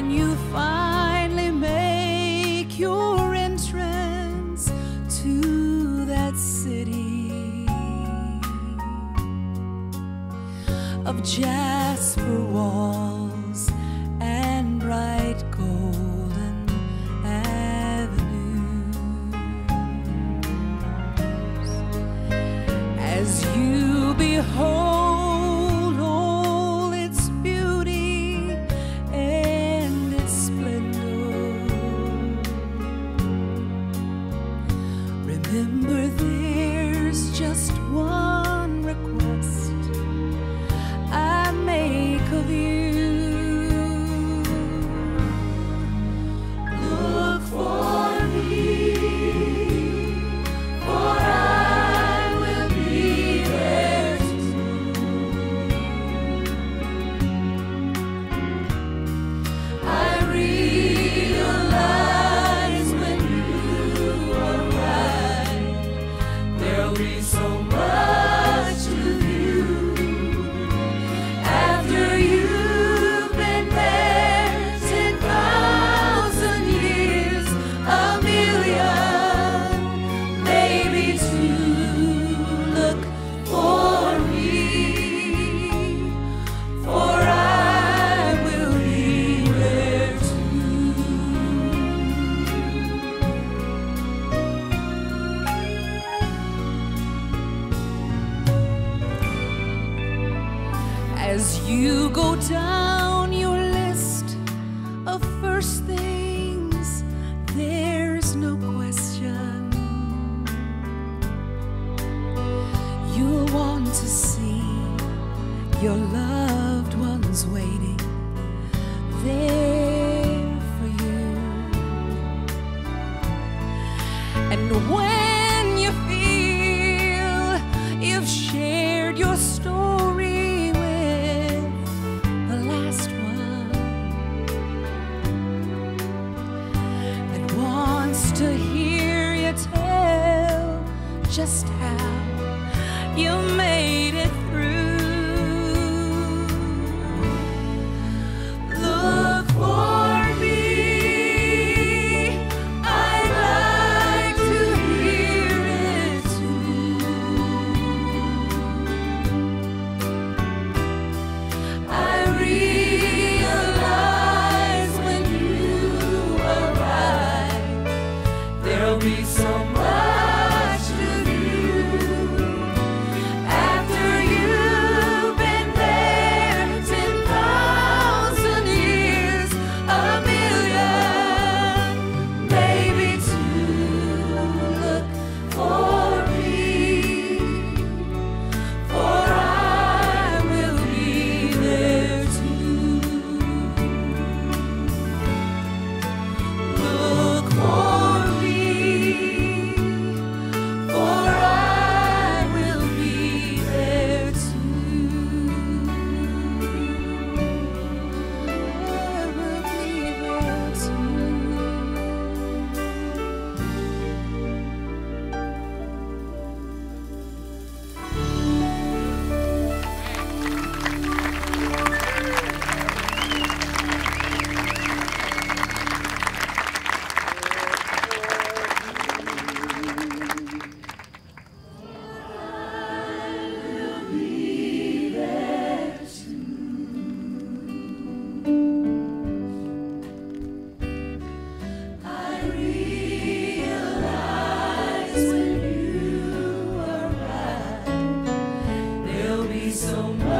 when you finally make your entrance to that city of jasper Wall. just one. You go down your list of first things, there is no question. You'll want to see your loved ones waiting there for you. And to hear you tell just how you so much.